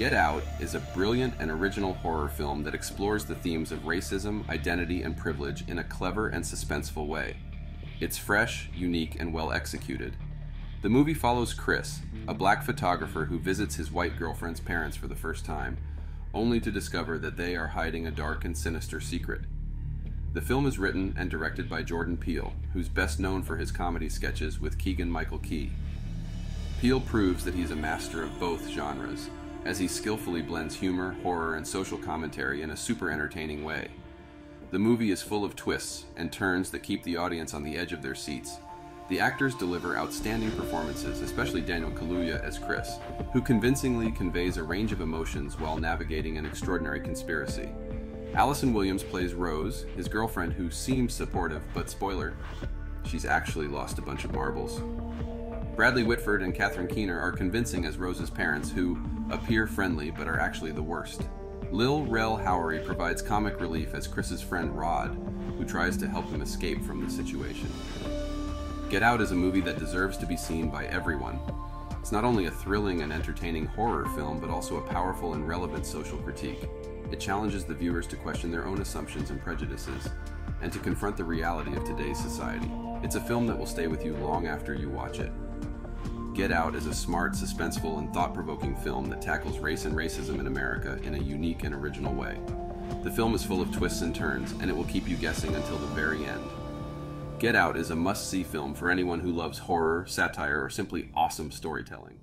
Get Out is a brilliant and original horror film that explores the themes of racism, identity, and privilege in a clever and suspenseful way. It's fresh, unique, and well executed. The movie follows Chris, a black photographer who visits his white girlfriend's parents for the first time, only to discover that they are hiding a dark and sinister secret. The film is written and directed by Jordan Peele, who's best known for his comedy sketches with Keegan Michael Key. Peele proves that he's a master of both genres, as he skillfully blends humor, horror, and social commentary in a super entertaining way. The movie is full of twists and turns that keep the audience on the edge of their seats. The actors deliver outstanding performances, especially Daniel Kaluuya as Chris, who convincingly conveys a range of emotions while navigating an extraordinary conspiracy. Allison Williams plays Rose, his girlfriend who seems supportive, but spoiler, she's actually lost a bunch of marbles. Bradley Whitford and Catherine Keener are convincing as Rose's parents, who appear friendly but are actually the worst. Lil Rel Howery provides comic relief as Chris's friend Rod, who tries to help him escape from the situation. Get Out is a movie that deserves to be seen by everyone. It's not only a thrilling and entertaining horror film, but also a powerful and relevant social critique. It challenges the viewers to question their own assumptions and prejudices, and to confront the reality of today's society. It's a film that will stay with you long after you watch it. Get Out is a smart, suspenseful, and thought provoking film that tackles race and racism in America in a unique and original way. The film is full of twists and turns, and it will keep you guessing until the very end. Get Out is a must see film for anyone who loves horror, satire, or simply awesome storytelling.